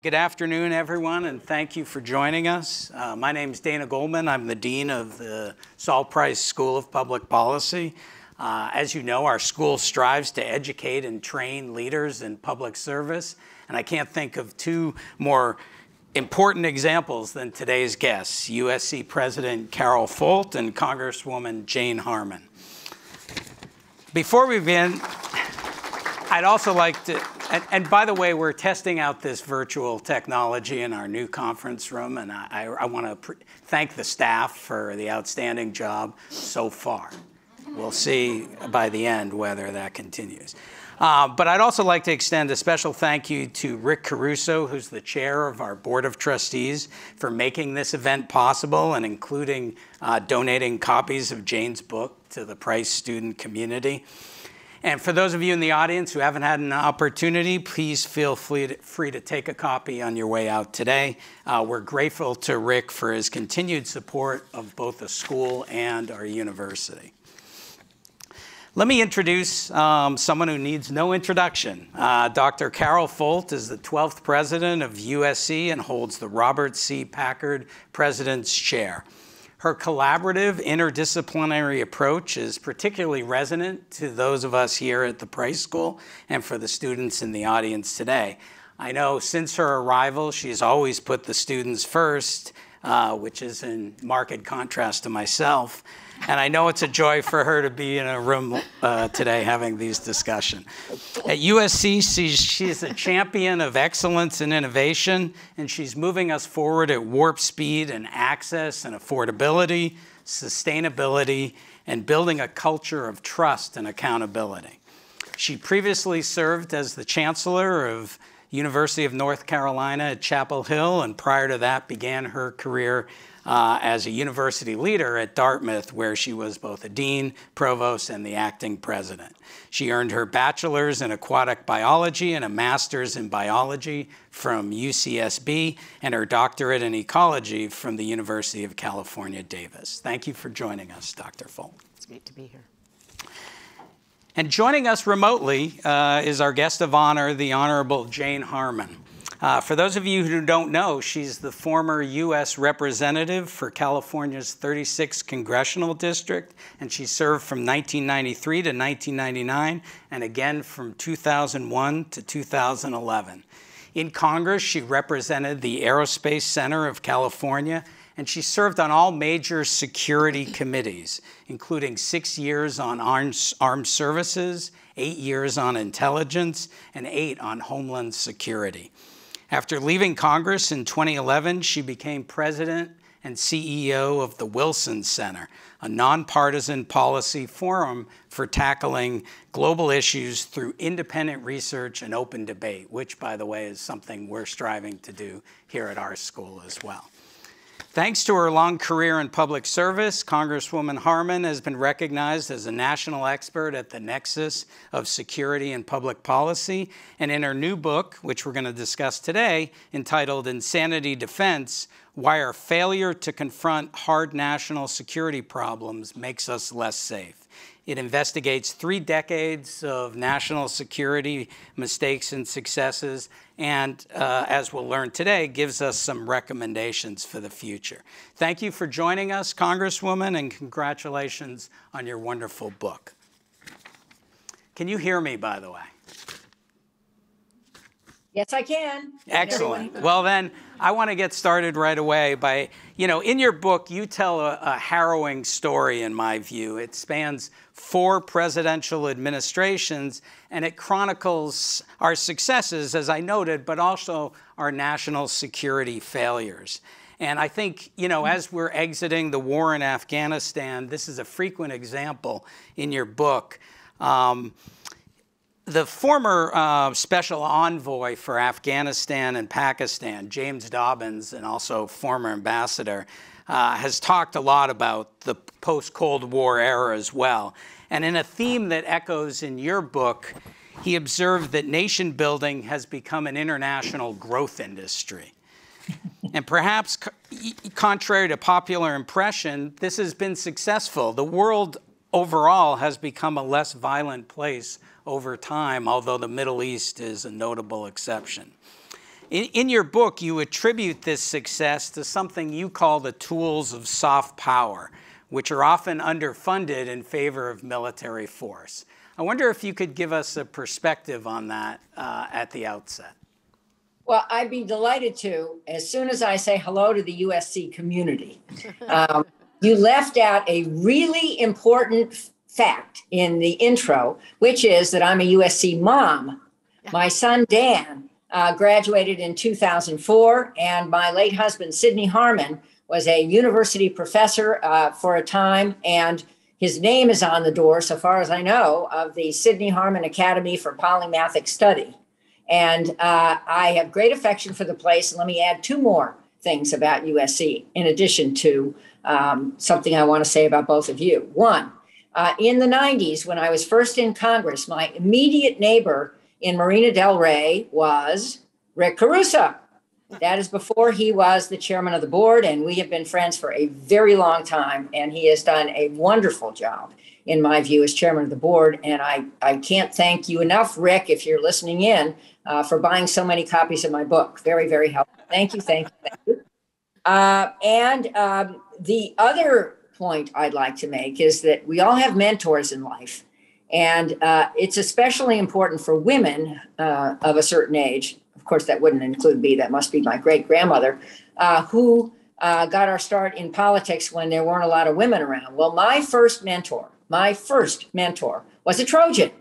Good afternoon, everyone, and thank you for joining us. Uh, my name is Dana Goldman. I'm the Dean of the Sol Price School of Public Policy. Uh, as you know, our school strives to educate and train leaders in public service, and I can't think of two more important examples than today's guests, USC President Carol Folt and Congresswoman Jane Harman. Before we begin, I'd also like to, and, and, by the way, we're testing out this virtual technology in our new conference room, and I, I, I want to thank the staff for the outstanding job so far. We'll see by the end whether that continues. Uh, but I'd also like to extend a special thank you to Rick Caruso, who's the chair of our Board of Trustees, for making this event possible and including uh, donating copies of Jane's book to the Price student community. And for those of you in the audience who haven't had an opportunity, please feel free to take a copy on your way out today. Uh, we're grateful to Rick for his continued support of both the school and our university. Let me introduce um, someone who needs no introduction. Uh, Dr. Carol Folt is the 12th president of USC and holds the Robert C. Packard President's Chair. Her collaborative, interdisciplinary approach is particularly resonant to those of us here at the Price School and for the students in the audience today. I know since her arrival, she's always put the students first, uh, which is in marked contrast to myself. And I know it's a joy for her to be in a room uh, today having these discussions. At USC, she's, she's a champion of excellence and innovation, and she's moving us forward at warp speed and access and affordability, sustainability, and building a culture of trust and accountability. She previously served as the chancellor of University of North Carolina at Chapel Hill, and prior to that began her career uh, as a university leader at Dartmouth, where she was both a dean, provost, and the acting president. She earned her bachelor's in aquatic biology and a master's in biology from UCSB, and her doctorate in ecology from the University of California, Davis. Thank you for joining us, Dr. Folt. It's great to be here. And joining us remotely uh, is our guest of honor, the Honorable Jane Harman. Uh, for those of you who don't know, she's the former U.S. representative for California's 36th congressional district, and she served from 1993 to 1999, and again from 2001 to 2011. In Congress, she represented the Aerospace Center of California, and she served on all major security committees, including six years on armed, services, eight years on intelligence, and eight on homeland security. After leaving Congress in 2011, she became president and CEO of the Wilson Center, a nonpartisan policy forum for tackling global issues through independent research and open debate, which, by the way, is something we're striving to do here at our school as well. Thanks to her long career in public service, Congresswoman Harman has been recognized as a national expert at the nexus of security and public policy. And in her new book, which we're going to discuss today, entitled Insanity Defense Why Our Failure to Confront Hard National Security Problems Makes Us Less Safe. It investigates three decades of national security mistakes and successes, and uh, as we'll learn today, gives us some recommendations for the future. Thank you for joining us, Congresswoman, and congratulations on your wonderful book. Can you hear me, by the way? Yes, I can. Excellent. Well, then, I want to get started right away by, you know, in your book, you tell a, a, harrowing story, in my view. It spans four presidential administrations, and it chronicles our successes, as I noted, but also our national security failures. And I think, you know, as we're exiting the war in Afghanistan, this is a frequent example in your book. Um, the former uh, special envoy for Afghanistan and Pakistan, James Dobbins, and also former ambassador, uh, has talked a lot about the post Cold War era as well. And in a theme that echoes in your book, he observed that nation building has become an international growth industry. and perhaps, co contrary to popular impression, this has been successful. The world overall has become a less violent place over time, although the Middle East is a notable exception. In, in your book, you attribute this success to something you call the tools of soft power, which are often underfunded in favor of military force. I wonder if you could give us a perspective on that uh, at the outset. Well, I'd be delighted to as soon as I say hello to the USC community. Um, you left out a really important fact in the intro, which is that I'm a USC mom. My son, Dan, uh, graduated in 2004, and my late husband, Sidney Harman, was a university professor uh, for a time, and his name is on the door, so far as I know, of the Sidney Harman Academy for Polymathic Study. And uh, I have great affection for the place. And let me add two more things about USC, in addition to um, something I want to say about both of you. One, uh, in the 90s, when I was first in Congress, my immediate neighbor in Marina Del Rey was Rick Caruso. That is before he was the chairman of the board, and we have been friends for a very long time. And he has done a wonderful job, in my view, as chairman of the board. And I, I can't thank you enough, Rick, if you're listening in, uh, for buying so many copies of my book. Very, very helpful. Thank you, thank you, thank you. Uh, and um, the other point I'd like to make is that we all have mentors in life. And uh, it's especially important for women uh, of a certain age. Of course, that wouldn't include me, that must be my great grandmother, uh, who uh, got our start in politics when there weren't a lot of women around. Well, my first mentor, my first mentor was a Trojan,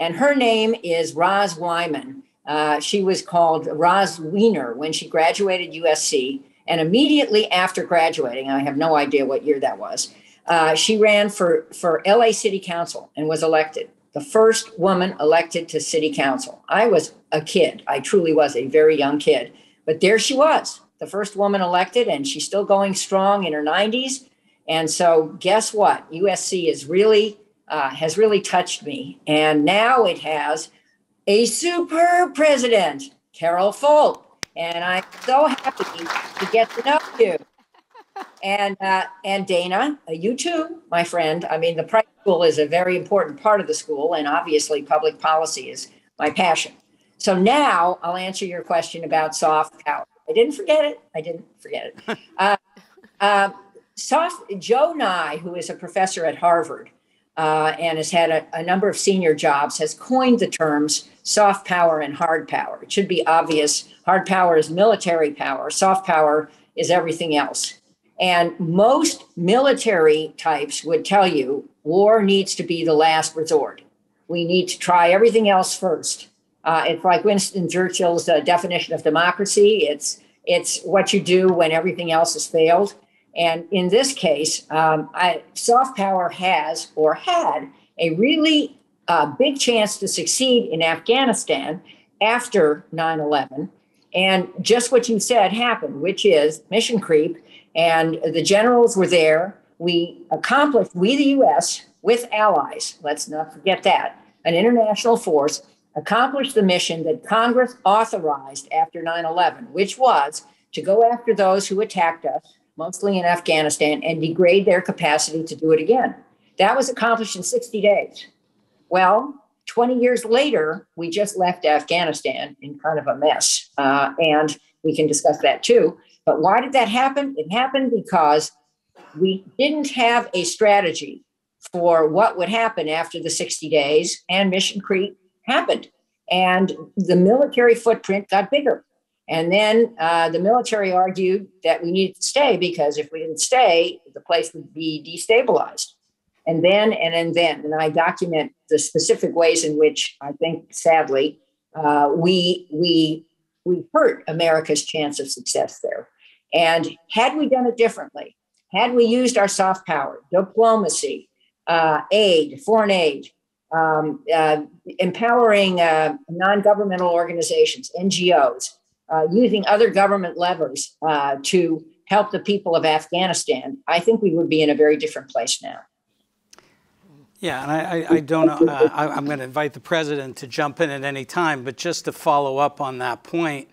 and her name is Roz Wyman. Uh, she was called Roz Wiener when she graduated USC. And immediately after graduating, I have no idea what year that was, uh, she ran for, for LA City Council and was elected, the first woman elected to City Council. I was a kid. I truly was a very young kid. But there she was, the first woman elected, and she's still going strong in her 90s. And so, guess what? USC is really uh, has really touched me, and now it has a superb president, Carol Folt and I'm so happy to get to know you. And uh, and Dana, uh, you too, my friend. I mean, the Price School is a very important part of the school, and obviously, public policy is my passion. So now I'll answer your question about soft power. I didn't forget it. I didn't forget it. Uh, uh, soft Joe Nye, who is a professor at Harvard uh, and has had a, a number of senior jobs, has coined the terms soft power and hard power. It should be obvious Hard power is military power, soft power is everything else. And most military types would tell you war needs to be the last resort. We need to try everything else first. Uh, it's like Winston Churchill's uh, definition of democracy. It's it's what you do when everything else has failed. And in this case, um, I, soft power has or had a really uh, big chance to succeed in Afghanistan after 9 11 and just what you said happened, which is mission creep. And the generals were there. We accomplished, we, the US, with allies, let's not forget that, an international force accomplished the mission that Congress authorized after 9 11, which was to go after those who attacked us, mostly in Afghanistan, and degrade their capacity to do it again. That was accomplished in 60 days. Well, 20 years later, we just left Afghanistan in kind of a mess. Uh, and we can discuss that too. But why did that happen? It happened because we didn't have a strategy for what would happen after the 60 days, and Mission Creep happened. And the military footprint got bigger. And then uh, the military argued that we needed to stay because if we didn't stay, the place would be destabilized and then and then then. And I document the specific ways in which I think, sadly, uh, we we we hurt America's chance of success there. And had we done it differently, had we used our soft power, diplomacy, uh, aid, foreign aid, um, uh, empowering uh, non-governmental organizations, NGOs, uh, using other government levers uh, to help the people of Afghanistan, I think we would be in a very different place now. Yeah, and I, I don't know, uh, I, I'm going to invite the president to jump in at any time, but just to follow up on that point,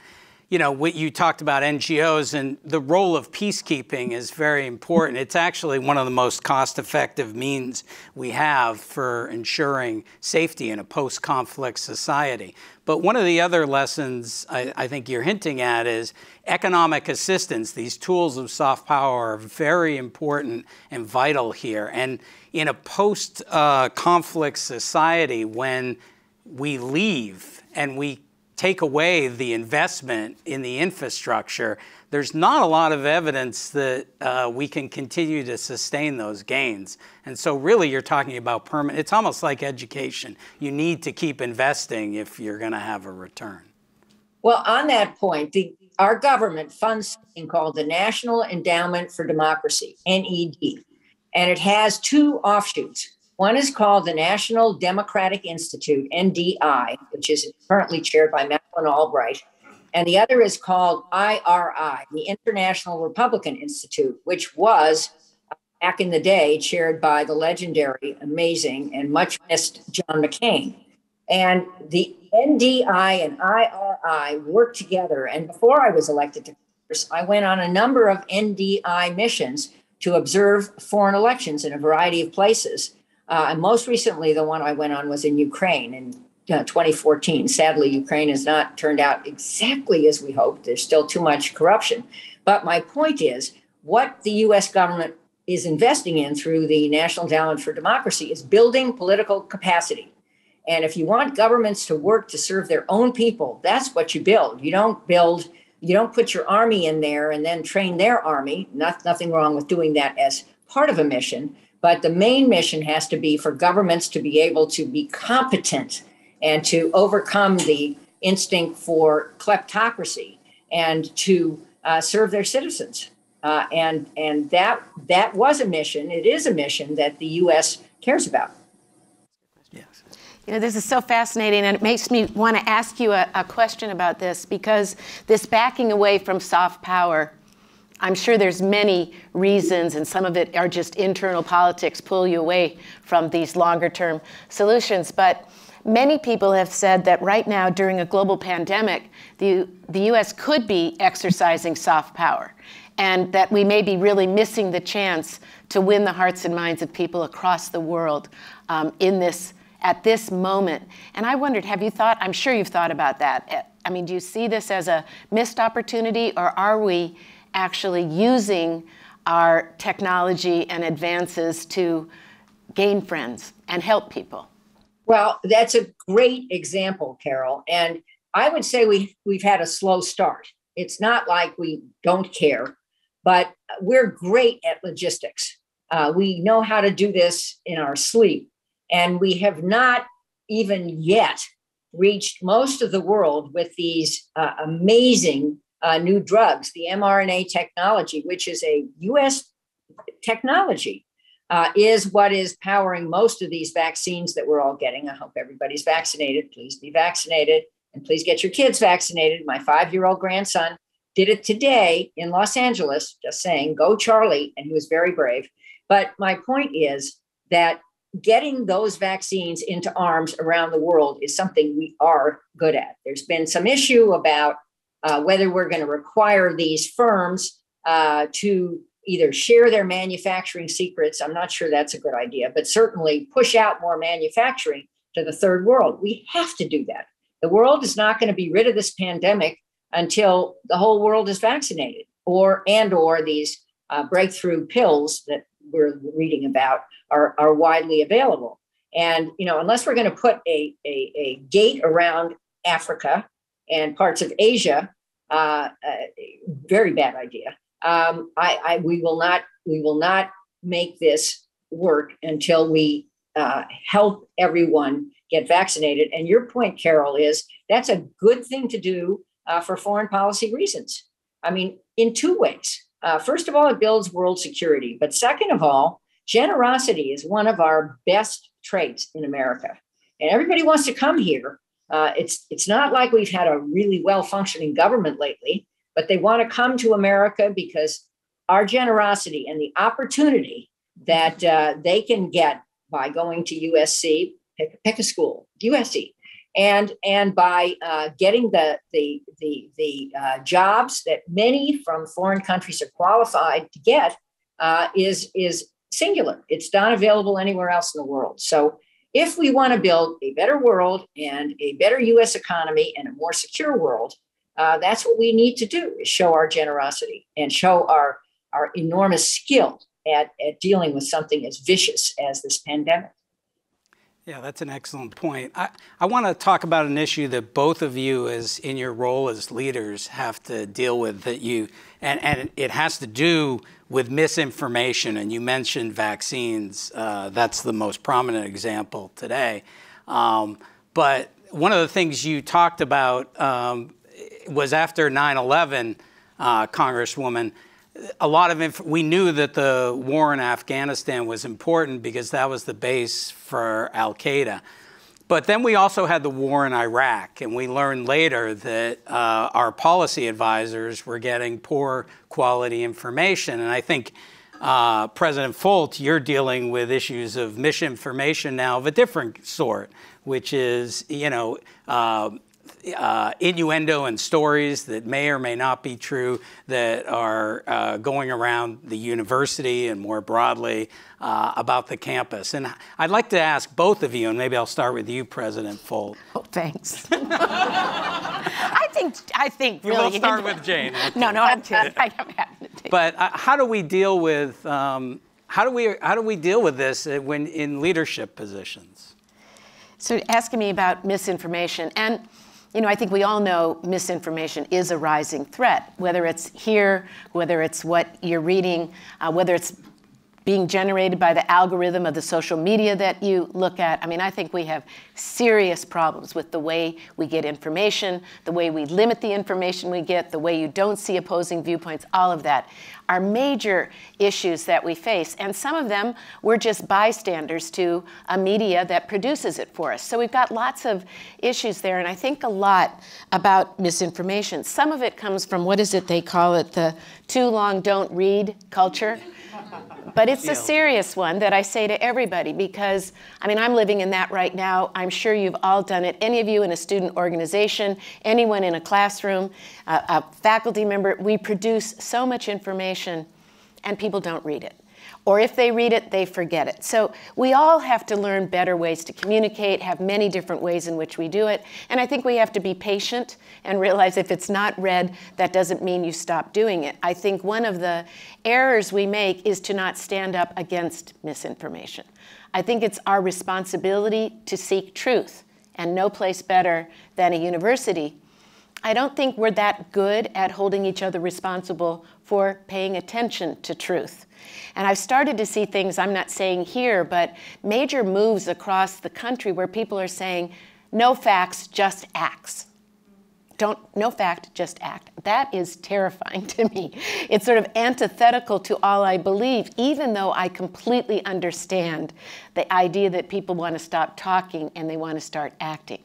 you know, what you talked about NGOs and the role of peacekeeping is very important. It's actually one of the most cost effective means we have for ensuring safety in a post conflict society. But one of the other lessons I, I, think you're hinting at is economic assistance. These tools of soft power are very important and vital here. And in a post uh, conflict society, when we leave and we take away the investment in the infrastructure, there's not a lot of evidence that uh, we can continue to sustain those gains. And so, really, you're talking about permanent, it's almost like education. You need to keep investing if you're going to have a return. Well, on that point, the, our government funds something called the National Endowment for Democracy, NED, and it has two offshoots. One is called the National Democratic Institute, NDI, which is currently chaired by Madeleine Albright. And the other is called IRI, the International Republican Institute, which was uh, back in the day chaired by the legendary, amazing, and much missed John McCain. And the NDI and IRI worked together. And before I was elected to Congress, I went on a number of NDI missions to observe foreign elections in a variety of places. Uh, and most recently, the one I went on was in Ukraine in uh, 2014. Sadly, Ukraine has not turned out exactly as we hoped. There's still too much corruption. But my point is what the US government is investing in through the National Endowment for Democracy is building political capacity. And if you want governments to work to serve their own people, that's what you build. You don't build, you don't put your army in there and then train their army. Not, nothing wrong with doing that as part of a mission. But the main mission has to be for governments to be able to be competent and to overcome the instinct for kleptocracy and to uh, serve their citizens. Uh, and and that that was a mission. It is a mission that the U.S. cares about. Yes. You know, this is so fascinating, and it makes me want to ask you a, a question about this because this backing away from soft power I'm sure there's many reasons, and some of it are just internal politics pull you away from these longer term solutions. But many people have said that right now, during a global pandemic, the, the US could be exercising soft power, and that we may be really missing the chance to win the hearts and minds of people across the world um, in this at this moment. And I wondered, have you thought? I'm sure you've thought about that. I mean, do you see this as a missed opportunity, or are we? Actually using our technology and advances to gain friends and help people? Well, that's a great example, Carol. And I would say we, we've had a slow start. It's not like we don't care, but we're great at logistics. Uh, we know how to do this in our sleep. And we have not even yet reached most of the world with these uh, amazing uh, new drugs, the mRNA technology, which is a US technology, uh, is what is powering most of these vaccines that we're all getting. I hope everybody's vaccinated. Please be vaccinated and please get your kids vaccinated. My five year old grandson did it today in Los Angeles, just saying, go Charlie. And he was very brave. But my point is that getting those vaccines into arms around the world is something we are good at. There's been some issue about uh, whether we're going to require these firms uh, to either share their manufacturing secrets. I'm not sure that's a good idea, but certainly push out more manufacturing to the third world. We have to do that. The world is not going to be rid of this pandemic until the whole world is vaccinated or and or these uh, breakthrough pills that we're reading about are, are widely available. And you know, unless we're going to put a, a, a gate around Africa and parts of Asia, uh, uh, very bad idea. Um, I, I, we will not we will not make this work until we uh, help everyone get vaccinated. And your point, Carol, is that's a good thing to do uh, for foreign policy reasons. I mean, in two ways. Uh, first of all, it builds world security. But second of all, generosity is one of our best traits in America. And everybody wants to come here uh, it's it's not like we've had a really well functioning government lately, but they want to come to America because our generosity and the opportunity that uh, they can get by going to USC, pick, pick a school, USC, and and by uh, getting the the the, the uh, jobs that many from foreign countries are qualified to get uh, is is singular. It's not available anywhere else in the world. So if we want to build a better world and a better U.S. economy and a more secure world, uh, that's what we need to do: is show our generosity and show our our enormous skill at, at dealing with something as vicious as this pandemic. Yeah, that's an excellent point. I, I want to talk about an issue that both of you, as in your role as leaders, have to deal with. That you and and it has to do with misinformation. And you mentioned vaccines. Uh, that's the most prominent example today. Um, but one of the things you talked about um, was after 9/11, uh, Congresswoman a lot of we knew that the war in Afghanistan was important because that was the base for Al Qaeda. But then we also had the war in Iraq, and we learned later that uh, our policy advisors were getting poor quality information. And I think uh, President Folt, you're dealing with issues of misinformation now of a different sort, which is, you know, uh, uh, innuendo and stories that may or may not be true that are uh, going around the university and more broadly uh, about the campus. And I'd like to ask both of you, and maybe I'll start with you, President Folt. Oh, thanks. I think I think really. We'll start with Jane. no, no, I'm kidding. I but uh, how do we deal with um, how do we how do we deal with this when in leadership positions? So asking me about misinformation and you know, I think we all know misinformation is a rising threat, whether it's here, whether it's what you're reading, uh, whether it's being generated by the algorithm of the social media that you look at. I mean, I think we have serious problems with the way we get information, the way we limit the information we get, the way you don't see opposing viewpoints, all of that are major issues that we face. And some of them we're just bystanders to a media that produces it for us. So we've got lots of issues there. And I think a lot about misinformation. Some of it comes from what is it they call it, the too long don't read culture. But it's a serious one that I say to everybody because, I mean, I'm living in that right now. I'm sure you've all done it. Any of you in a student organization, anyone in a classroom, a, a faculty member, we produce so much information and people don't read it or if they read it, they forget it. So we all have to learn better ways to communicate, have many different ways in which we do it. And I think we have to be patient and realize if it's not read, that doesn't mean you stop doing it. I think one of the errors we make is to not stand up against misinformation. I think it's our responsibility to seek truth, and no place better than a university I don't think we're that good at holding each other responsible for paying attention to truth. And I've started to see things I'm not saying here, but major moves across the country where people are saying, no facts, just acts. Don't, no fact, just act. That is terrifying to me. It's sort of antithetical to all I believe, even though I completely understand the idea that people want to stop talking and they want to start acting.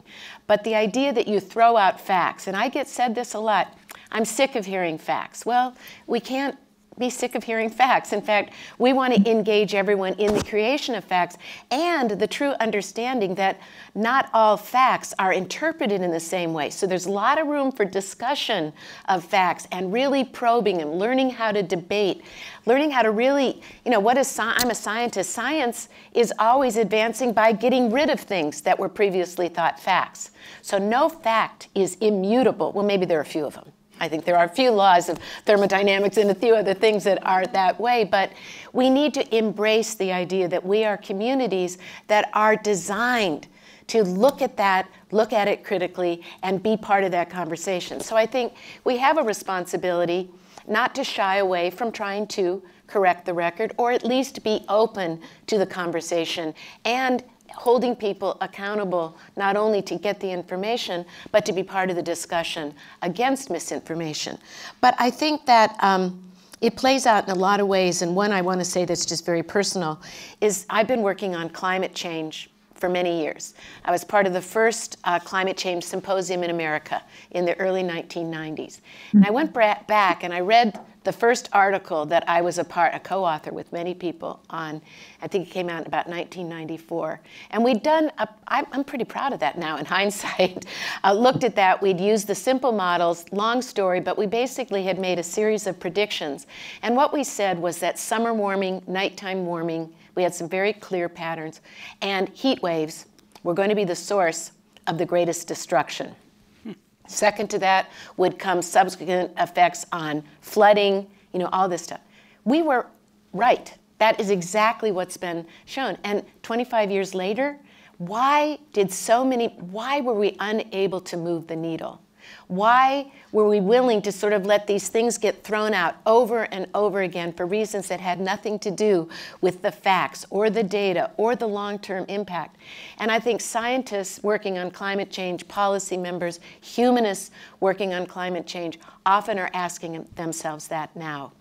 But the idea that you throw out facts, and I get said this a lot, I'm sick of hearing facts. Well, we can't be sick of hearing facts. In fact, we want to engage everyone in the creation of facts and the true understanding that not all facts are interpreted in the same way. So there's a lot of room for discussion of facts and really probing them, learning how to debate, learning how to really, you know, what is science? I'm a scientist. Science is always advancing by getting rid of things that were previously thought facts. So no fact is immutable. Well, maybe there are a few of them. I think there are a few laws of thermodynamics and a few other things that are that way, but we need to embrace the idea that we are communities that are designed to look at that, look at it critically, and be part of that conversation. So I think we have a responsibility not to shy away from trying to correct the record or at least be open to the conversation and holding people accountable not only to get the information, but to be part of the discussion against misinformation. But I think that um, it plays out in a lot of ways, and one I want to say that's just very personal is I've been working on climate change for many years. I was part of the first uh, climate change symposium in America in the early 1990s. And I went back and I read the first article that I was a part, a co-author with many people on, I think it came out in about 1994. And we'd done, a, I'm pretty proud of that now in hindsight, uh, looked at that, we'd used the simple models, long story, but we basically had made a series of predictions. And what we said was that summer warming, nighttime warming, we had some very clear patterns, and heat waves were going to be the source of the greatest destruction. Second to that would come subsequent effects on flooding, you know, all this stuff. We were right. That is exactly what's been shown. And 25 years later, why did so many, why were we unable to move the needle? Why were we willing to sort of let these things get thrown out over and over again for reasons that had nothing to do with the facts or the data or the long term impact? And I think scientists working on climate change, policy members, humanists working on climate change often are asking themselves that now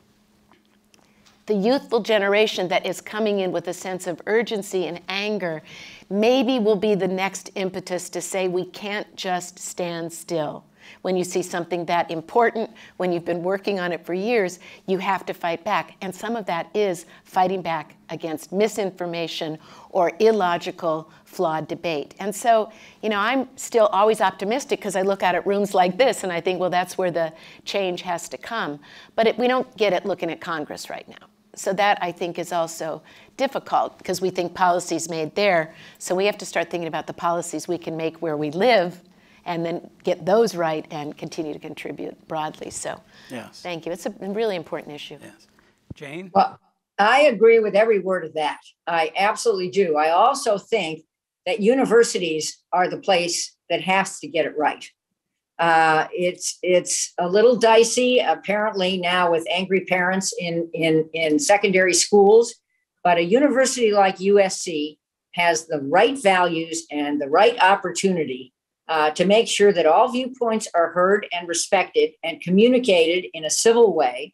the youthful generation that is coming in with a sense of urgency and anger maybe will be the next impetus to say we can't just stand still when you see something that important, when you've been working on it for years, you have to fight back. And some of that is fighting back against misinformation or illogical, flawed debate. And so, you know, I'm still always optimistic because I look out at rooms like this and I think, well, that's where the change has to come. But it, we don't get it looking at Congress right now. So that I think is also difficult because we think policies made there. So we have to start thinking about the policies we can make where we live and then get those right and continue to contribute broadly. So yes. thank you. It's a really important issue. Yes. Jane? Well, I agree with every word of that. I absolutely do. I also think that universities are the place that has to get it right. Uh, it's it's a little dicey apparently now with angry parents in in in secondary schools, but a university like USC has the right values and the right opportunity uh, to make sure that all viewpoints are heard and respected and communicated in a civil way.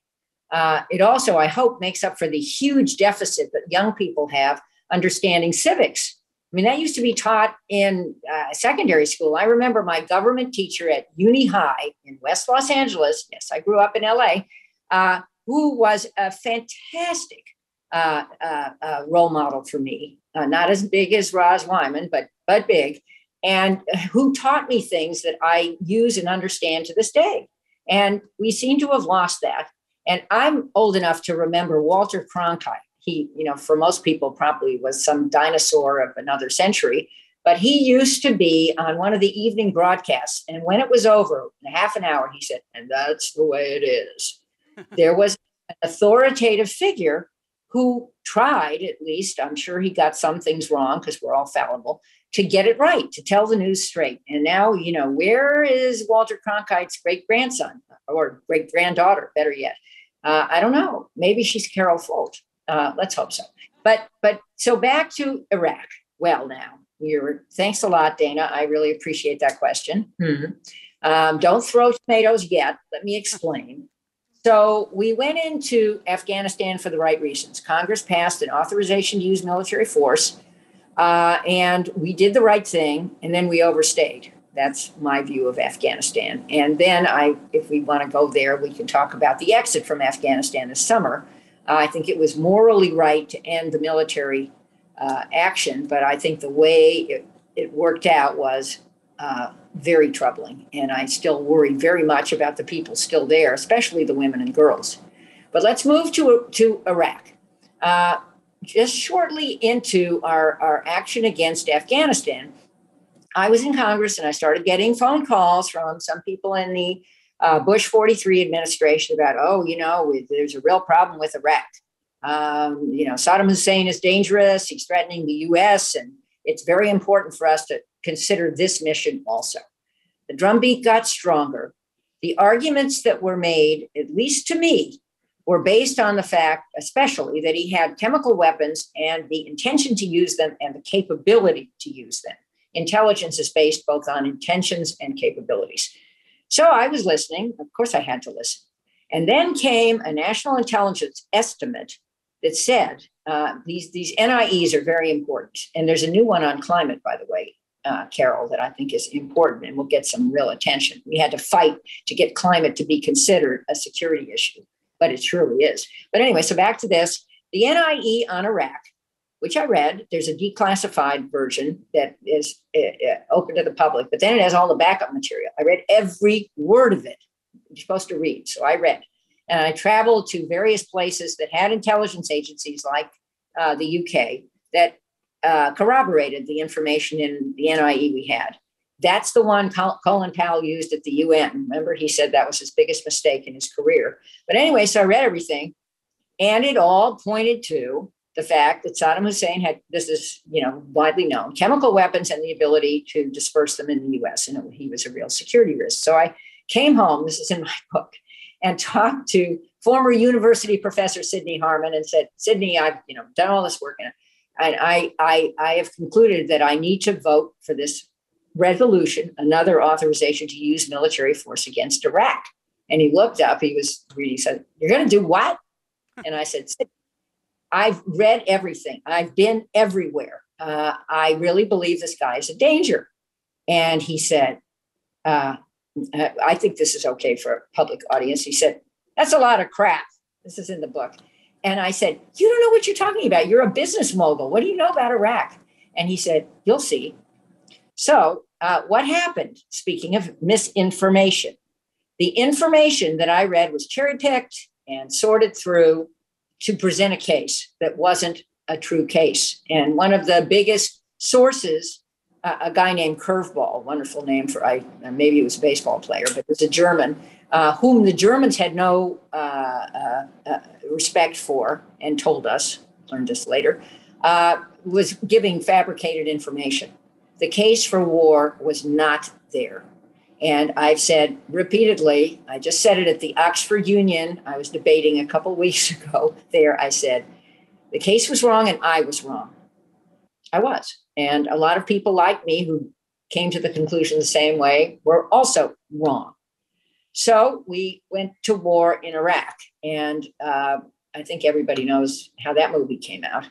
Uh, it also, I hope, makes up for the huge deficit that young people have understanding civics. I mean, that used to be taught in uh, secondary school. I remember my government teacher at Uni High in West Los Angeles. Yes, I grew up in LA, uh, who was a fantastic uh, role model for me. not as big as Roz Wyman, but but big and who taught me things that I use and understand to this day. And we seem to have lost that. And I'm old enough to remember Walter Cronkite. He, you know, for most people, probably was some dinosaur of another century, but he used to be on one of the evening broadcasts. And when it was over, in half an hour, he said, and that's the way it is. there was an authoritative figure who tried, at least, I'm sure he got some things wrong because we're all fallible, to get it right, to tell the news straight. And now, you know, where is Walter Cronkite's great grandson or great granddaughter, better yet? Uh, I don't know. Maybe she's Carol Folt. Uh, let's hope so. But but so back to Iraq. Well, now you're thanks a lot, Dana. I really appreciate that question. Mm-hmm. Um, don't throw tomatoes yet. Let me explain. So we went into Afghanistan for the right reasons. Congress passed an authorization to use military force uh, and we did the right thing, and then we overstayed. That's my view of Afghanistan. And then I, if we want to go there, we can talk about the exit from Afghanistan this summer. Uh, I think it was morally right to end the military uh, action, but I think the way it, it worked out was uh, very troubling. And I still worry very much about the people still there, especially the women and girls. But let's move to, to Iraq. Just shortly into our, our action against Afghanistan, I was in Congress and I started getting phone calls from some people in the uh, Bush 43 administration about, oh, you know, there's a real problem with Iraq. Um, you know, Saddam Hussein is dangerous. He's threatening the U.S., and it's very important for us to consider this mission also. The drumbeat got stronger. The arguments that were made, at least to me, were based on the fact, especially, that he had chemical weapons and the intention to use them and the capability to use them. Intelligence is based both on intentions and capabilities. So I was listening. Of course, I had to listen. And then came a national intelligence estimate that said uh, these, these NIEs are very important. And there's a new one on climate, by the way, uh, Carol, that I think is important and will get some real attention. We had to fight to get climate to be considered a security issue but it surely is. But anyway, so back to this the NIE on Iraq, which I read, there's a declassified version that is uh, open to the public, but then it has all the backup material. I read every word of it. You're supposed to read. So I read. And I traveled to various places that had intelligence agencies like uh, the UK that uh, corroborated the information in the NIE we had. That's the one Colin Powell used at the UN. Remember, he said that was his biggest mistake in his career. But anyway, so I read everything, and it all pointed to the fact that Saddam Hussein had this is you know widely known chemical weapons and the ability to disperse them in the U.S. and he was a real security risk. So I came home. This is in my book, and talked to former university professor Sidney Harman and said, Sidney, I've you know done all this work and I I I have concluded that I need to vote for this resolution, another authorization to use military force against Iraq. And he looked up, he was reading, said, You're going to do what? And I said, I've read everything, I've been everywhere. Uh, I really believe this guy is a danger. And he said, uh, I think this is okay for a public audience. He said, That's a lot of crap. This is in the book. And I said, You don't know what you're talking about. You're a business mogul. What do you know about Iraq? And he said, You'll see. So, uh, what happened? Speaking of misinformation, the information that I read was cherry picked and sorted through to present a case that wasn't a true case. And one of the biggest sources, uh, a guy named Curveball, wonderful name for I maybe he was a baseball player, but it was a German, uh, whom the Germans had no uh, uh, uh respect for, and told us, learned this later, was giving fabricated information the case for war was not there. And I've said repeatedly, I just said it at the Oxford Union. I was debating a couple weeks ago there. I said, the case was wrong and I was wrong. I was. And a lot of people like me who came to the conclusion the same way were also wrong. So we went to war in Iraq. And uh, I think everybody knows how that movie came out.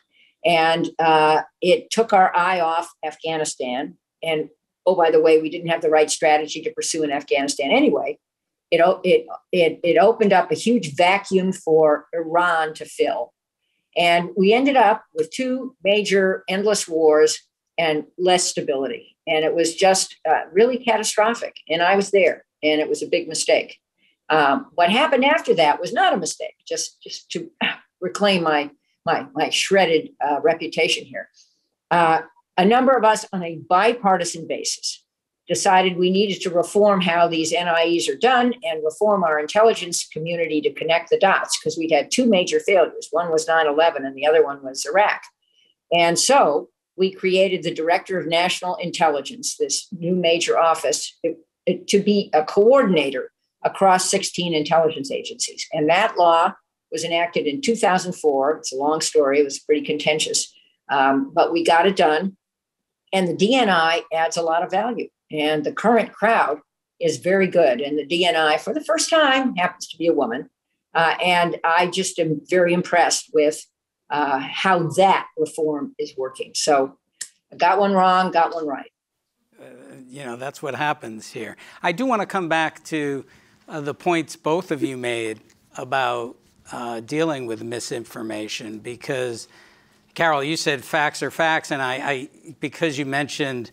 And uh, it took our eye off Afghanistan. And oh, by the way, we didn't have the right strategy to pursue in Afghanistan anyway. It, it, it, it opened up a huge vacuum for Iran to fill. And we ended up with two major endless wars and less stability. And it was just uh, really catastrophic. And I was there, and it was a big mistake. Um, what happened after that was not a mistake, just, just to reclaim my my, my shredded uh, reputation here. Uh, a number of us on a bipartisan basis decided we needed to reform how these NIEs are done and reform our intelligence community to connect the dots because we'd had two major failures. One was 9 11 and the other one was Iraq. And so we created the Director of National Intelligence, this new major office, to be a coordinator across 16 intelligence agencies. And that law was enacted in 2004. It's a long story, it was pretty contentious, um, but we got it done. And the DNI adds a lot of value. And the current crowd is very good. And the DNI, for the first time, happens to be a woman. Uh, and I just am very impressed with uh, how that reform is working. So I got one wrong, got one right. Uh, you know, that's what happens here. I do want to come back to uh, the points both of you made about uh, dealing with misinformation because, Carol, you said facts are facts, and I, I because you mentioned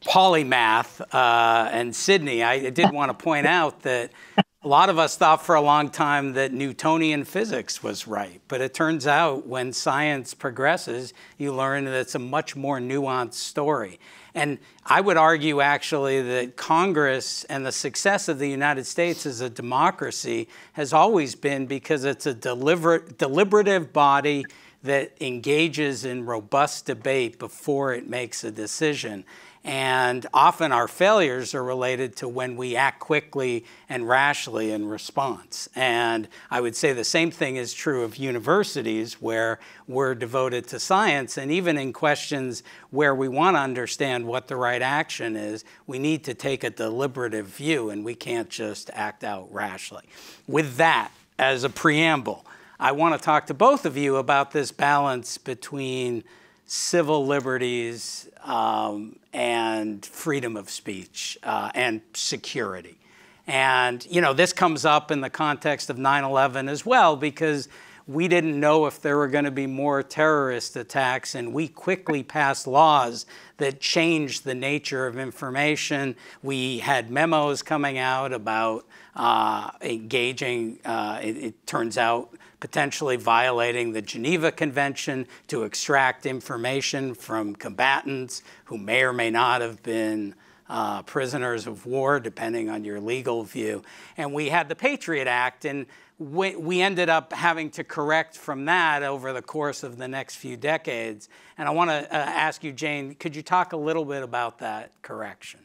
polymath uh, and Sidney, I did want to point out that a lot of us thought for a long time that Newtonian physics was right, but it turns out when science progresses, you learn that it's a much more nuanced story. And I would argue actually that Congress and the success of the United States as a democracy has always been because it's a deliberative body that engages in robust debate before it makes a decision. And often our failures are related to when we act quickly and rashly in response. And I would say the same thing is true of universities where we're devoted to science. And even in questions where we want to understand what the right action is, we need to take a deliberative view and we can't just act out rashly. With that as a preamble, I want to talk to both of you about this balance between civil liberties um, and freedom of speech uh, and security. And, you know, this comes up in the context of 9 11 as well, because we didn't know if there were going to be more terrorist attacks, and we quickly passed laws that changed the nature of information. We had memos coming out about uh, engaging, uh, it, it turns out, potentially violating the Geneva Convention to extract information from combatants who may or may not have been uh, prisoners of war, depending on your legal view. And we had the Patriot Act, and we, we ended up having to correct from that over the course of the next few decades. And I want to uh, ask you, Jane, could you talk a little bit about that correction?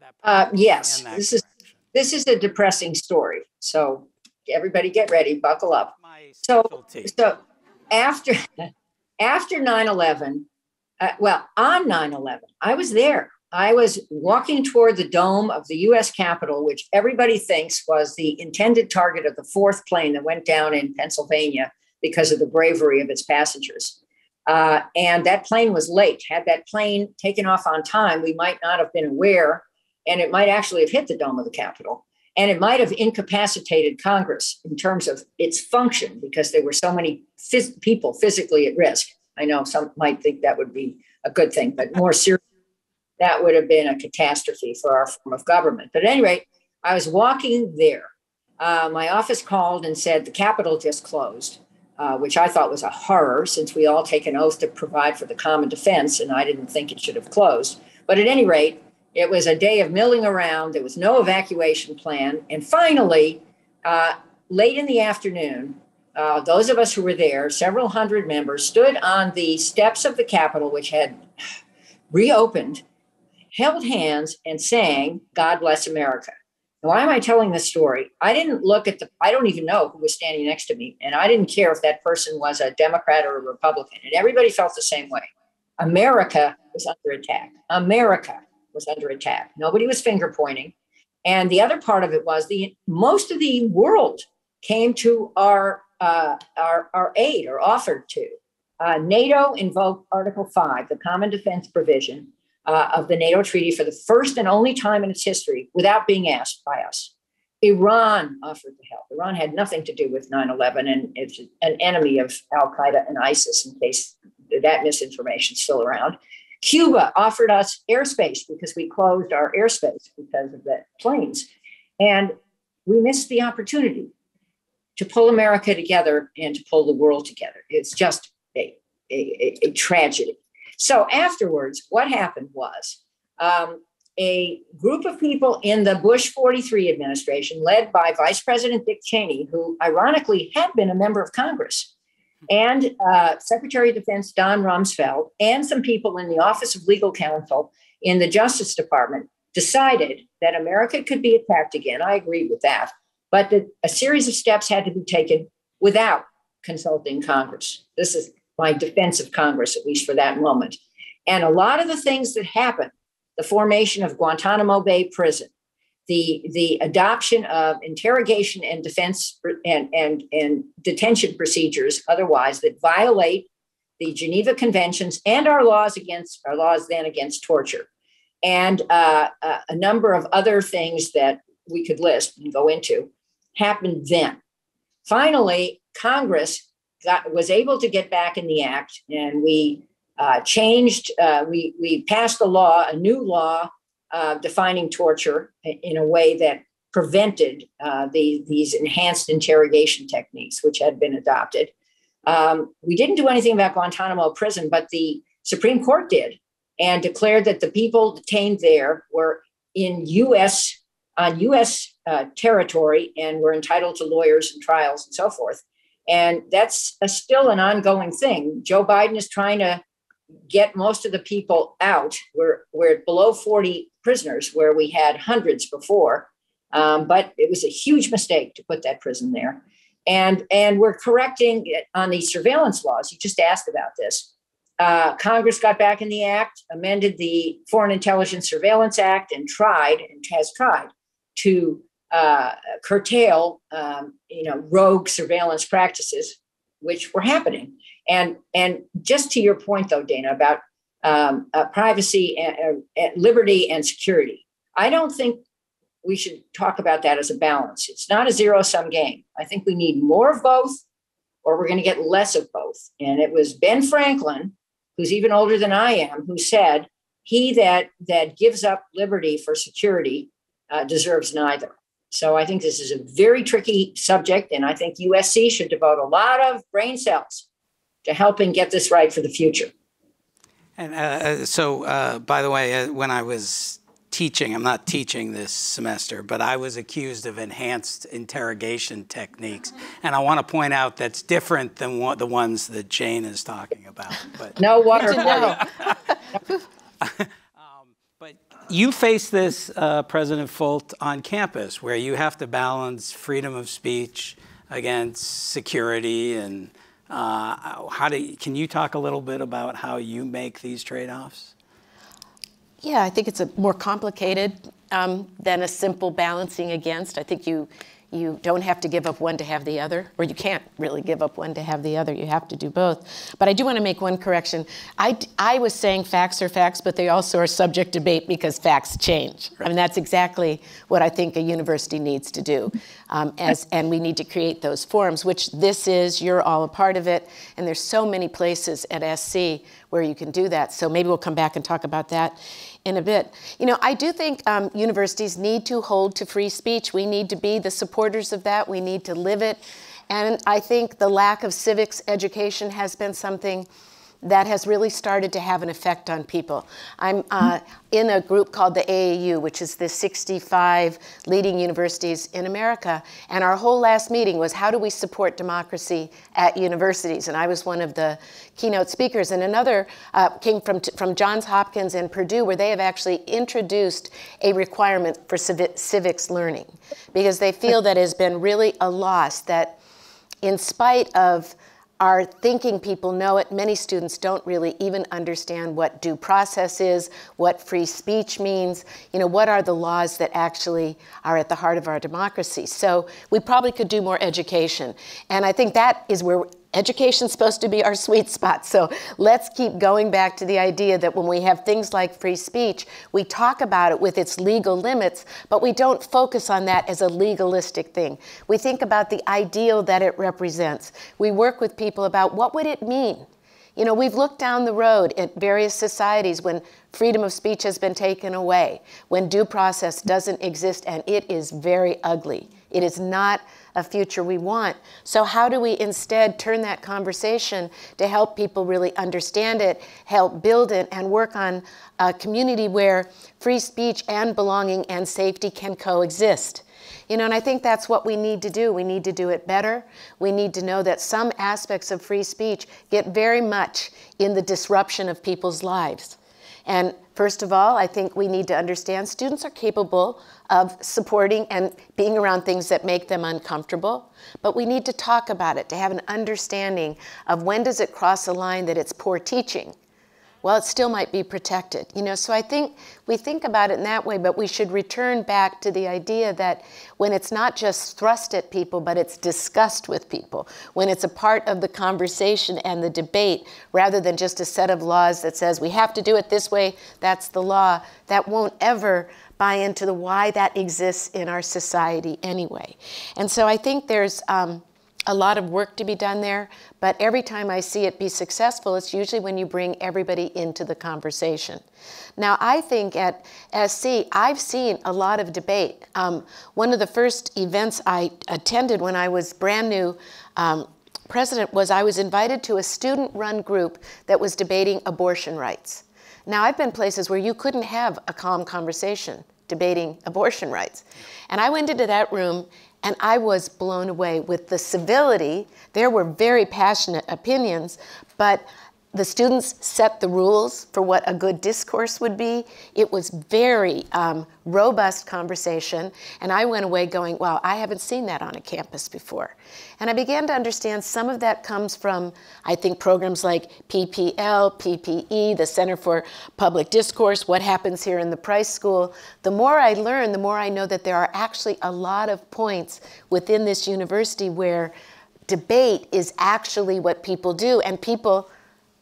That uh, yes, this correction. is this is a depressing story. So everybody, get ready, buckle up. So, so after after 9/11, uh, well, on 9/11, I was there. I was walking toward the dome of the US Capitol, which everybody thinks was the intended target of the fourth plane that went down in Pennsylvania because of the bravery of its passengers. Uh, and that plane was late. Had that plane taken off on time, we might not have been aware, and it might actually have hit the dome of the Capitol. And it might have incapacitated Congress in terms of its function because there were so many phys- people physically at risk. I know some might think that would be a good thing, but more seriously, that would have been a catastrophe for our form of government. But at any rate, I was walking there. Uh, my office called and said the Capitol just closed, uh, which I thought was a horror since we all take an oath to provide for the common defense, and I didn't think it should have closed. But at any rate, it was a day of milling around. There was no evacuation plan. And finally, uh, late in the afternoon, uh, those of us who were there, several hundred members, stood on the steps of the Capitol, which had reopened, held hands and sang God Bless America. Why am I telling this story? I didn't look at the, I don't even know who was standing next to me. And I didn't care if that person was a Democrat or a Republican. And everybody felt the same way. America was under attack. America was under attack. Nobody was finger pointing. And the other part of it was the most of the world came to our, uh, our, our aid or offered to. Uh, NATO invoked Article 5, the Common Defense Provision, uh, of the NATO treaty for the first and only time in its history without being asked by us. Iran offered to help. Iran had nothing to do with 9 11 and it's an enemy of Al Qaeda and ISIS, in case that misinformation is still around. Cuba offered us airspace because we closed our airspace because of the planes. And we missed the opportunity to pull America together and to pull the world together. It's just a, a, a tragedy. So afterwards, what happened was um, a group of people in the Bush 43 administration, led by Vice President Dick Cheney, who ironically had been a member of Congress, and uh, Secretary of Defense Don Rumsfeld, and some people in the Office of Legal Counsel in the Justice Department decided that America could be attacked again. I agree with that. But that a series of steps had to be taken without consulting Congress. This is my defense of Congress, at least for that moment. And a lot of the things that happened, the formation of Guantanamo Bay Prison, the, the adoption of interrogation and defense and, and, and detention procedures otherwise that violate the Geneva Conventions and our laws against our laws then against torture, and uh, a number of other things that we could list and go into happened then. Finally, Congress got was able to get back in the act, and we uh, changed. Uh, we we passed a law, a new law uh, defining torture in a way that prevented uh, the, these enhanced interrogation techniques, which had been adopted. Um, we didn't do anything about Guantanamo prison, but the Supreme Court did, and declared that the people detained there were in U.S. on U.S. Uh, territory and were entitled to lawyers and trials and so forth. And that's a, still an ongoing thing. Joe Biden is trying to get most of the people out. We're, we're below 40 prisoners where we had hundreds before. Um, but it was a huge mistake to put that prison there. And, and we're correcting it on the surveillance laws. You just asked about this. Uh, Congress got back in the act, amended the Foreign Intelligence Surveillance Act, and tried and has tried to uh, curtail, um, you know, rogue surveillance practices, which were happening. And and just to your point, though, Dana, about um, uh, privacy and, and, liberty and security, I don't think we should talk about that as a balance. It's not a zero sum game. I think we need more of both or we're going to get less of both. And it was Ben Franklin, who's even older than I am, who said, he that that gives up liberty for security uh, deserves neither. So I think this is a very tricky subject, and I think USC should devote a lot of brain cells to helping get this right for the future. And uh, uh so, uh, by the way, uh, when I was teaching, I'm not teaching this semester, but I was accused of enhanced interrogation techniques. And I want to point out that's different than what, the ones that Jane is talking about. But no water. um, but you face this, uh, President Folt, on campus, where you have to balance freedom of speech against security and uh, how do can you talk a little bit about how you make these trade-offs? Yeah, I think it's a more complicated um, than a simple balancing against. I think you you don't have to give up one to have the other, or you can't really give up one to have the other. You have to do both. But I do want to make one correction. I, I was saying facts are facts, but they also are subject to debate because facts change. I mean, that's exactly what I think a university needs to do. Um, as, and we need to create those forums, which this is, you're all a part of it. And there's so many places at SC where you can do that. So maybe we'll come back and talk about that in a bit. You know, I do think um, universities need to hold to free speech. We need to be the supporters of that. We need to live it. And I think the lack of civics education has been something that has really started to have an effect on people. I'm uh, in a group called the AAU, which is the 65 leading universities in America, and our whole last meeting was how do we support democracy at universities? And I was one of the keynote speakers, and another uh, came from, from Johns Hopkins and Purdue, where they have actually introduced a requirement for civ- civics learning because they feel that has been really a loss that in spite of our thinking people know it. Many students don't really even understand what due process is, what free speech means, you know, what are the laws that actually are at the heart of our democracy. So we probably could do more education. And I think that is where Education's supposed to be our sweet spot. So let's keep going back to the idea that when we have things like free speech, we talk about it with its legal limits, but we don't focus on that as a legalistic thing. We think about the ideal that it represents. We work with people about what would it mean? You know, we've looked down the road at various societies when freedom of speech has been taken away, when due process doesn't exist, and it is very ugly. It is not a future we want. So, how do we instead turn that conversation to help people really understand it, help build it, and work on a community where free speech and belonging and safety can coexist? You know, and I think that's what we need to do. We need to do it better. We need to know that some aspects of free speech get very much in the disruption of people's lives. And first of all, I think we need to understand students are capable of supporting and being around things that make them uncomfortable, but we need to talk about it to have an understanding of when does it cross a line that it's poor teaching well, it still might be protected. You know, so I think we think about it in that way, but we should return back to the idea that when it's not just thrust at people, but it's discussed with people, when it's a part of the conversation and the debate, rather than just a set of laws that says we have to do it this way, that's the law, that won't ever buy into the why that exists in our society anyway. And so I think there's um, a lot of work to be done there, but every time I see it be successful, it's usually when you bring everybody into the conversation. Now, I think at SC, I've seen a lot of debate. Um, one of the first events I attended when I was brand new um, president was I was invited to a student run group that was debating abortion rights. Now, I've been places where you couldn't have a calm conversation debating abortion rights. And I went into that room and I was blown away with the civility. There were very passionate opinions, but the students set the rules for what a good discourse would be. It was very um, robust conversation, and I went away going, wow, I haven't seen that on a campus before. And I began to understand some of that comes from, I think, programs like PPL, PPE, the Center for Public Discourse, what happens here in the Price School. The more I learn, the more I know that there are actually a lot of points within this university where debate is actually what people do, and people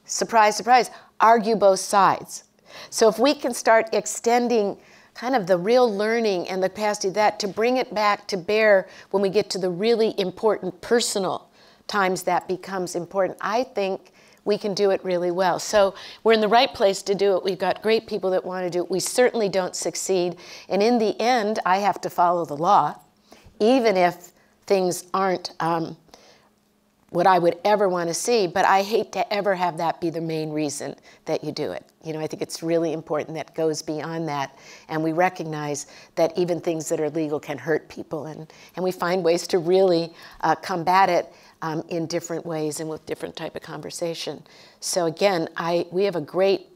surprise, surprise, argue both sides. So if we can start extending kind of the real learning and the capacity that to bring it back to bear when we get to the really important personal times that becomes important. I think we can do it really well. So we're in the right place to do it. We've got great people that want to do it. We certainly don't succeed. And in the end, I have to follow the law, even if things aren't um, what I would ever want to see, but I hate to ever have that be the main reason that you do it. You know, I think it's really important that goes beyond that, and we recognize that even things that are legal can hurt people, and, and we find ways to really uh, combat it um, in different ways and with different type of conversation. So again, I, we have a great,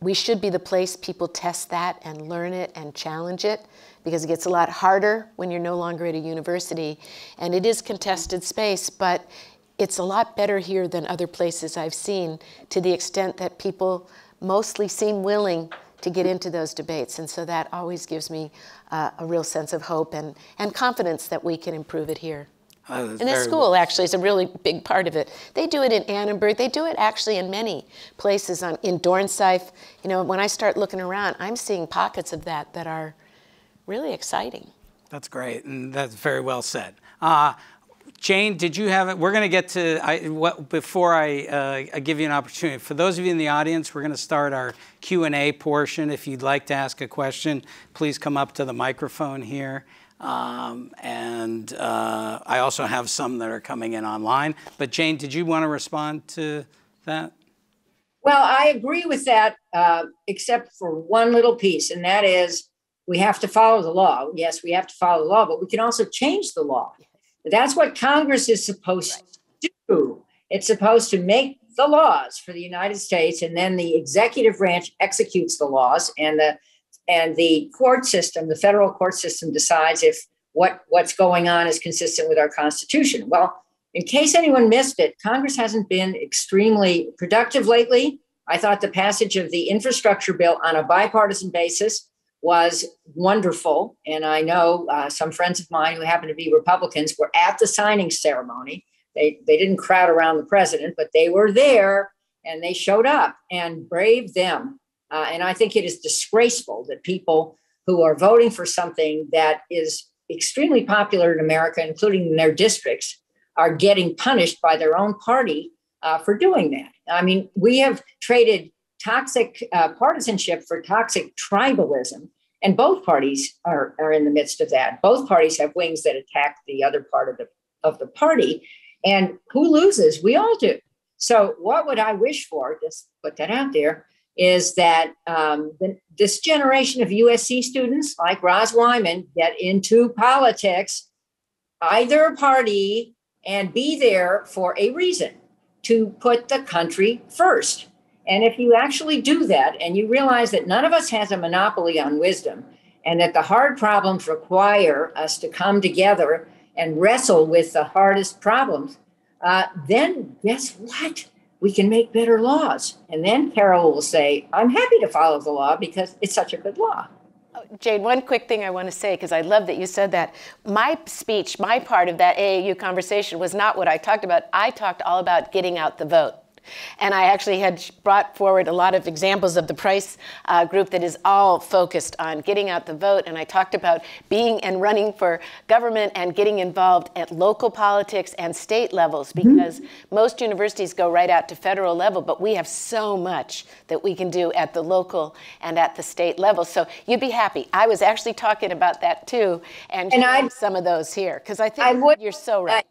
we should be the place people test that and learn it and challenge it because it gets a lot harder when you're no longer at a university, and it is contested space, but it's a lot better here than other places I've seen to the extent that people mostly seem willing to get into those debates. And so that always gives me uh, a real sense of hope and, and confidence that we can improve it here. Oh, and the school well. actually is a really big part of it. They do it in Annenberg. They do it actually in many places on, in Dornsife. You know, when I start looking around, I'm seeing pockets of that that are really exciting. That's great, and that's very well said. Uh, Jane, did you have it? We're going to get to I, what before I, uh, I, give you an opportunity. For those of you in the audience, we're going to start our Q and A portion. If you'd like to ask a question, please come up to the microphone here. Um, and uh, I also have some that are coming in online. But Jane, did you want to respond to that? Well, I agree with that, uh, except for one little piece, and that is we have to follow the law. Yes, we have to follow the law, but we can also change the law. That's what Congress is supposed to do. It's supposed to make the laws for the United States, and then the executive branch executes the laws, and the and the court system, the federal court system, decides if what what's going on is consistent with our Constitution. Well, in case anyone missed it, Congress hasn't been extremely productive lately. I thought the passage of the infrastructure bill on a bipartisan basis was wonderful. And I know uh, some friends of mine who happen to be Republicans were at the signing ceremony. They, they didn't crowd around the president, but they were there and they showed up and braved them. Uh, and I think it is disgraceful that people who are voting for something that is extremely popular in America, including in their districts, are getting punished by their own party uh, for doing that. I mean, we have traded toxic uh, partisanship for toxic tribalism. And both parties are, are in the midst of that. Both parties have wings that attack the other part of the of the party. And who loses? We all do. So what would I wish for? Just put that out there. Is that um, the, this generation of USC students like Roz Wyman get into politics, either party, and be there for a reason to put the country first. And if you actually do that and you realize that none of us has a monopoly on wisdom and that the hard problems require us to come together and wrestle with the hardest problems, uh, then guess what? We can make better laws. And then Carol will say, I'm happy to follow the law because it's such a good law. Oh, Jane, one quick thing I want to say, because I love that you said that. My speech, my part of that AAU conversation was not what I talked about. I talked all about getting out the vote. And I actually had brought forward a lot of examples of the Price uh, group that is all focused on getting out the vote. And I talked about being and running for government and getting involved at local politics and state levels mm-hmm. because mm-hmm. most universities go right out to federal level, but we have so much that we can do at the local and at the state level. So you'd be happy. I was actually talking about that too and, and some of those here because I think I would, you're so right.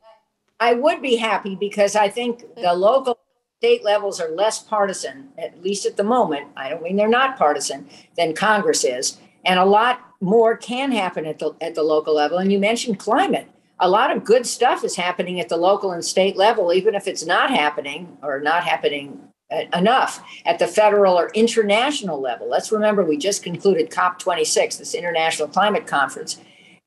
I, I would be happy because I think the local state levels are less partisan, at least at the moment. I don't mean they're not partisan than Congress is. And a lot more can happen at the, at the local level. And you mentioned climate. A lot of good stuff is happening at the local and state level, even if it's not happening or not happening uh, enough at the federal or international level. Let's remember we just concluded COP26, this international climate conference.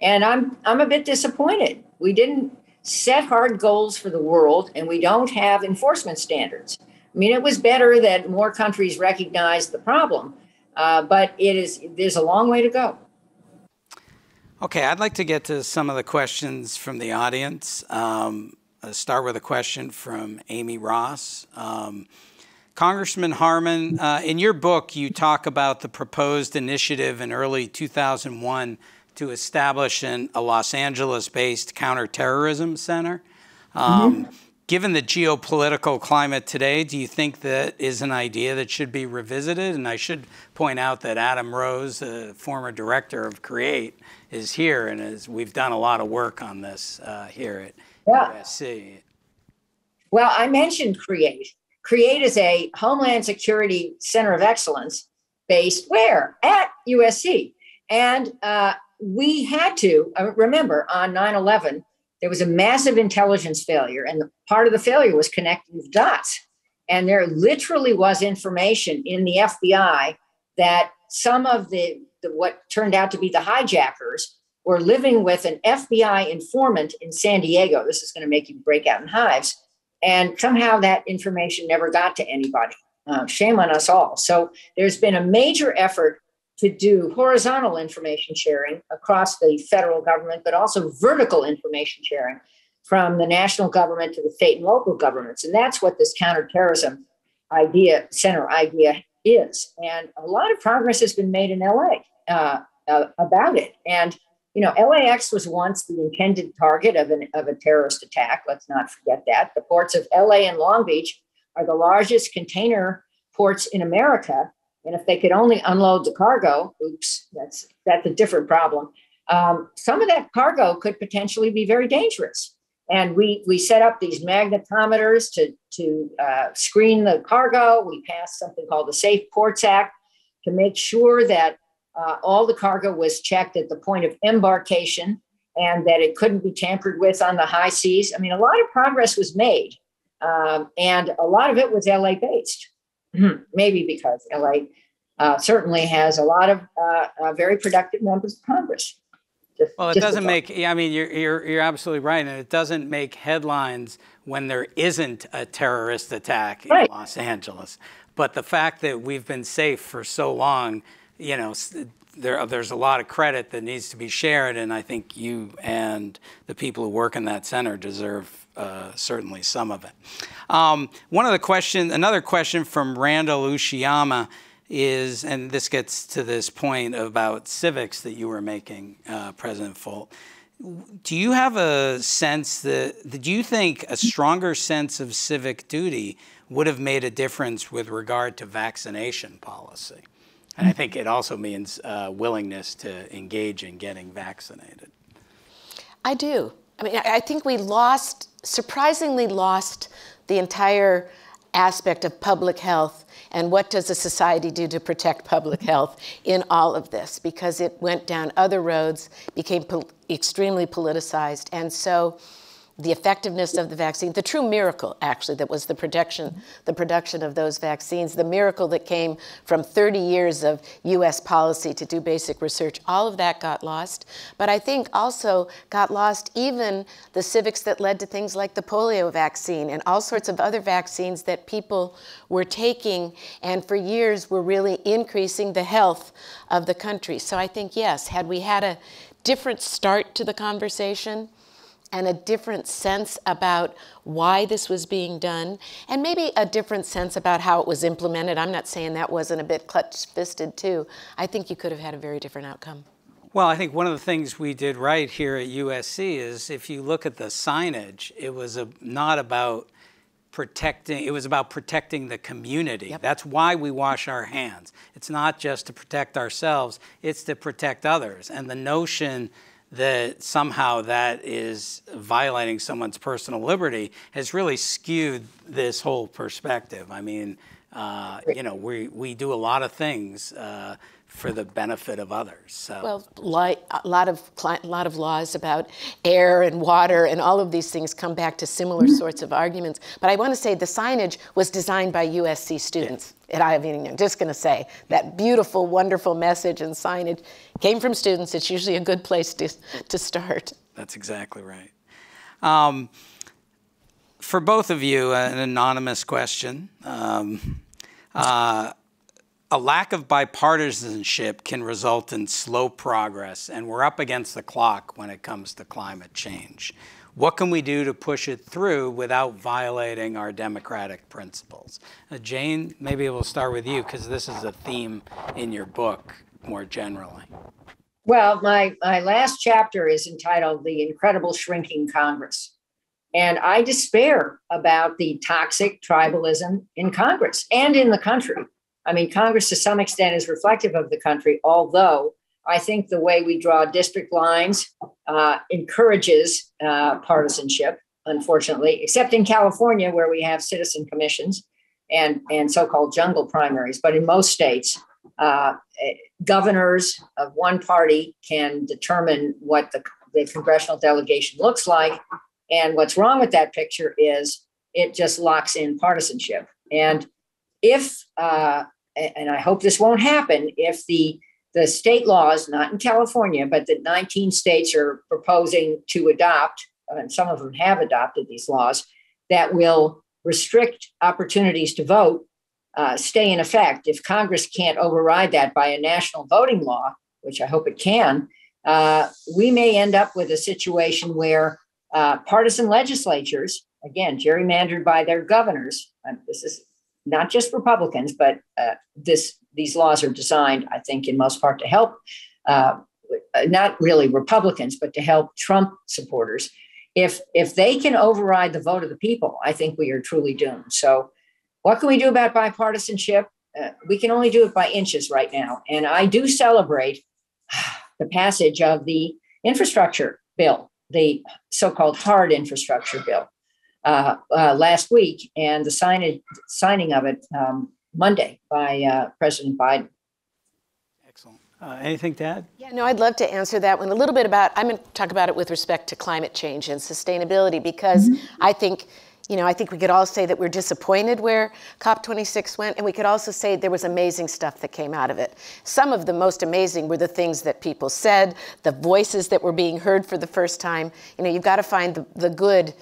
And I'm I'm a bit disappointed. We didn't set hard goals for the world and we don't have enforcement standards. I mean, it was better that more countries recognized the problem, uh, but it is there's a long way to go. Okay, I'd like to get to some of the questions from the audience. Um, I'll start with a question from Amy Ross. Um, Congressman Harman, uh, in your book, you talk about the proposed initiative in early 2001 to establish an, a Los Angeles based counterterrorism center. Um, mm-hmm. Given the geopolitical climate today, do you think that is an idea that should be revisited? And I should point out that Adam Rose, a former director of CREATE, is here, and is, we've done a lot of work on this uh, here at yeah. USC. Well, I mentioned CREATE. CREATE is a Homeland Security Center of Excellence based where? At USC. And uh, we had to uh, remember on 9 11, there was a massive intelligence failure, and part of the failure was connecting the dots. And there literally was information in the FBI that some of the, the what turned out to be the hijackers were living with an FBI informant in San Diego. This is going to make you break out in hives. And somehow that information never got to anybody. Uh, shame on us all. So there's been a major effort to do horizontal information sharing across the federal government, but also vertical information sharing from the national government to the state and local governments. And that's what this counterterrorism idea, center idea is. And a lot of progress has been made in LA uh, uh, about it. And, you know, LAX was once the intended target of, an, of a terrorist attack. Let's not forget that. The ports of LA and Long Beach are the largest container ports in America and if they could only unload the cargo, oops, that's that's a different problem. Um, some of that cargo could potentially be very dangerous. And we we set up these magnetometers to to uh, screen the cargo. We passed something called the Safe Ports Act to make sure that uh, all the cargo was checked at the point of embarkation and that it couldn't be tampered with on the high seas. I mean, a lot of progress was made, um, and a lot of it was LA based. Mm-hmm. Maybe because LA uh, certainly has a lot of uh, uh, very productive members of Congress. Just, well, it doesn't make. I mean, you're, you're you're absolutely right, and it doesn't make headlines when there isn't a terrorist attack in right. Los Angeles. But the fact that we've been safe for so long, you know, there, there's a lot of credit that needs to be shared, and I think you and the people who work in that center deserve uh, certainly some of it. Um, one of the question, another question from Randall Uchiyama is, and this gets to this point about civics that you were making, uh, President Folt. Do you have a sense that, do you think a stronger sense of civic duty would have made a difference with regard to vaccination policy? And I think it also means uh, willingness to engage in getting vaccinated. I do. I mean, I think we lost, surprisingly lost the entire aspect of public health and what does a society do to protect public health in all of this because it went down other roads, became extremely politicized. And so the effectiveness of the vaccine, the true miracle, actually, that was the production, the production of those vaccines, the miracle that came from 30 years of U.S. policy to do basic research, all of that got lost. But I think also got lost even the civics that led to things like the polio vaccine and all sorts of other vaccines that people were taking and for years were really increasing the health of the country. So I think, yes, had we had a different start to the conversation, and a different sense about why this was being done, and maybe a different sense about how it was implemented. I'm not saying that wasn't a bit clutch fisted too. I think you could have had a very different outcome. Well, I think one of the things we did right here at USC is if you look at the signage, it was a, not about protecting, it was about protecting the community. Yep. That's why we wash our hands. It's not just to protect ourselves, it's to protect others. And the notion that somehow that is violating someone's personal liberty has really skewed this whole perspective. I mean, uh, you know, we, we do a lot of things uh, for the benefit of others. So. Well, like a lot of a lot of laws about air and water and all of these things come back to similar mm-hmm. sorts of arguments. But I want to say the signage was designed by USC students yeah. At Ivy. I'm just going to say that beautiful, wonderful message and signage came from students. It's usually a good place to to start. That's exactly right. Um, for both of you, an anonymous question. Um, uh, a lack of bipartisanship can result in slow progress, and we're up against the clock when it comes to climate change. What can we do to push it through without violating our democratic principles? Uh, Jane, maybe we'll start with you because this is a theme in your book more generally. Well, my, my last chapter is entitled The Incredible Shrinking Congress. And I despair about the toxic tribalism in Congress and in the country. I mean, Congress to some extent is reflective of the country, although I think the way we draw district lines uh, encourages uh, partisanship, unfortunately, except in California, where we have citizen commissions and, and so called jungle primaries. But in most states, uh, governors of one party can determine what the, the congressional delegation looks like. And what's wrong with that picture is it just locks in partisanship. And if, uh, and I hope this won't happen, if the the state laws, not in California, but that 19 states are proposing to adopt, and some of them have adopted these laws, that will restrict opportunities to vote, uh, stay in effect. If Congress can't override that by a national voting law, which I hope it can, uh, we may end up with a situation where uh, partisan legislatures, again, gerrymandered by their governors, this is not just Republicans, but uh, this these laws are designed, I think, in most part to help uh, not really Republicans, but to help Trump supporters. If if they can override the vote of the people, I think we are truly doomed. So, what can we do about bipartisanship? Uh, we can only do it by inches right now, and I do celebrate the passage of the infrastructure bill, the so-called hard infrastructure bill, uh, uh, last week, and the signing signing of it um, Monday by uh, President Biden. Excellent. Uh, anything to add? Yeah, no, I'd love to answer that one a little bit about. I'm going to talk about it with respect to climate change and sustainability because mm-hmm. I think you know, I think we could all say that we're disappointed where COP26 went, and we could also say there was amazing stuff that came out of it. Some of the most amazing were the things that people said, the voices that were being heard for the first time. You know, you've got to find the, the good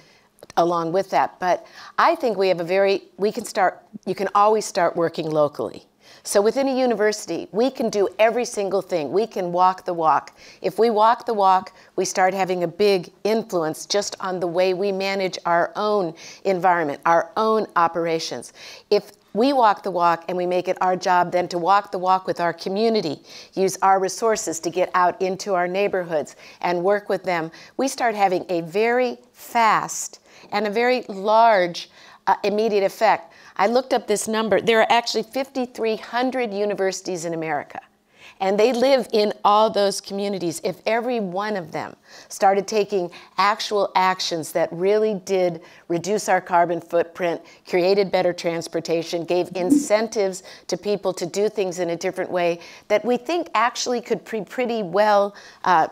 along with that. But I think we have a very, we can start, you can always start working locally. So within a university, we can do every single thing. We can walk the walk. If we walk the walk, we start having a big influence just on the way we manage our own environment, our own operations. If we walk the walk and we make it our job then to walk the walk with our community, use our resources to get out into our neighborhoods and work with them. We start having a very fast and a very large uh, immediate effect. I looked up this number. There are actually 5,300 universities in America. And they live in all those communities. If every one of them started taking actual actions that really did reduce our carbon footprint, created better transportation, gave incentives to people to do things in a different way, that we think actually could be pretty well uh,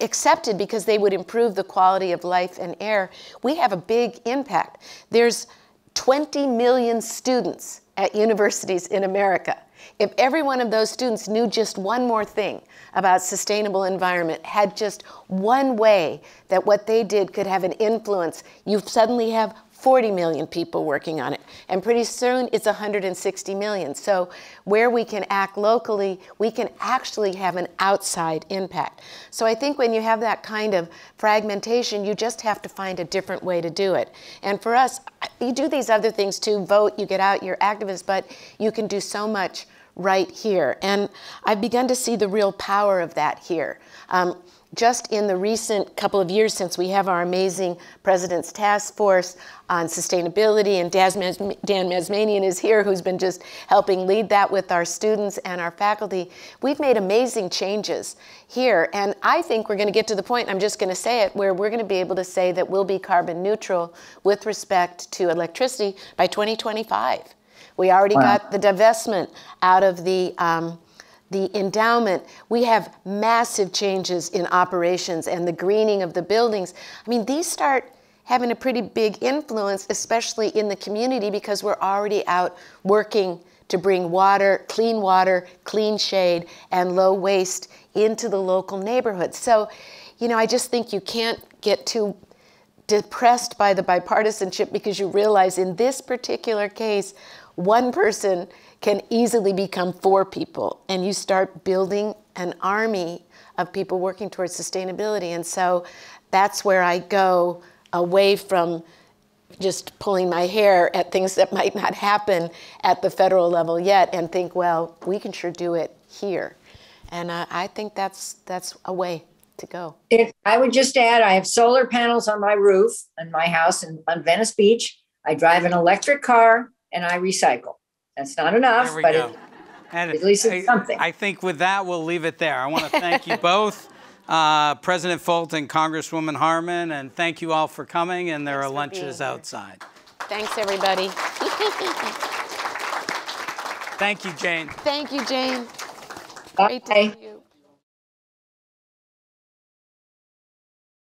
accepted because they would improve the quality of life and air, we have a big impact. There's 20 million students at universities in America. If every one of those students knew just one more thing about sustainable environment, had just one way that what they did could have an influence, you suddenly have 40 million people working on it. And pretty soon it's 160 million. So where we can act locally, we can actually have an outside impact. So I think when you have that kind of fragmentation, you just have to find a different way to do it. And for us, you do these other things too, vote, you get out, you're activists, but you can do so much right here. And I've begun to see the real power of that here. Um, just in the recent couple of years since we have our amazing President's Task Force on Sustainability, and Dan Mazmanian is here, who's been just helping lead that with our students and our faculty, we've made amazing changes here. And I think we're going to get to the point, I'm just going to say it, where we're going to be able to say that we'll be carbon neutral with respect to electricity by 2025. We already wow. got the divestment out of the um, the endowment, we have massive changes in operations and the greening of the buildings. I mean, these start having a pretty big influence, especially in the community, because we're already out working to bring water, clean water, clean shade, and low waste into the local neighborhoods. So, you know, I just think you can't get too depressed by the bipartisanship because you realize in this particular case, one person can easily become four people and you start building an army of people working towards sustainability. And so that's where I go away from just pulling my hair at things that might not happen at the federal level yet and think, well, we can sure do it here. And uh, I think that's that's a way to go. It, I would just add, I have solar panels on my roof in my house in, on Venice Beach. I drive an electric car and I recycle. That's not enough, There we but go. it, And At least it's I- something. I think with that, we'll leave it there. I want to thank you both, uh, President Fulton, Congresswoman Harman, and thank you all for coming, and there Thanks are lunches outside. Thanks, everybody. Thank you, Jane. Thank you, Jane. Great to see you.